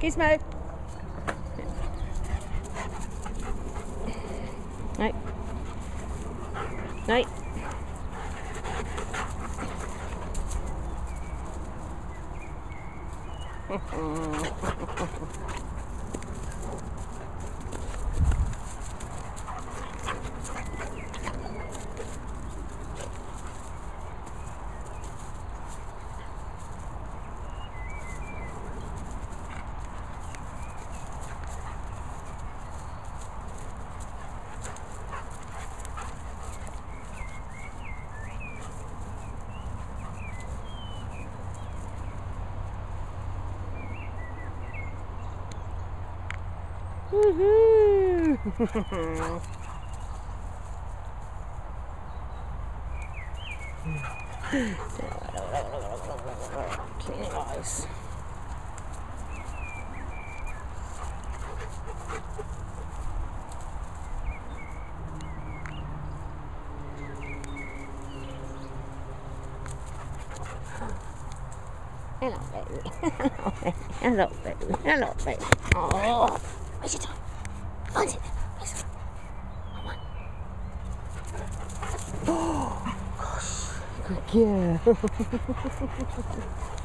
Gizmo. No. No. Woohoo! nice. Hello, baby. Hello, baby. Hello, baby. Oh, where's your tongue? Find it? Come on. Oh, gosh. Good girl.